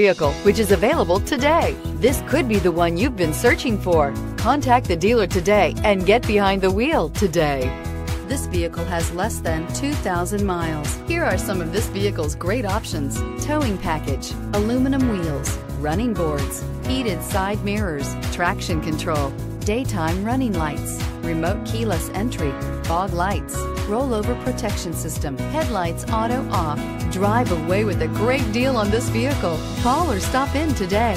vehicle, which is available today. This could be the one you've been searching for. Contact the dealer today and get behind the wheel today. This vehicle has less than 2,000 miles. Here are some of this vehicle's great options. Towing package, aluminum wheels, running boards, heated side mirrors, traction control, daytime running lights, remote keyless entry, fog lights, rollover protection system, headlights auto off. Drive away with a great deal on this vehicle. Call or stop in today.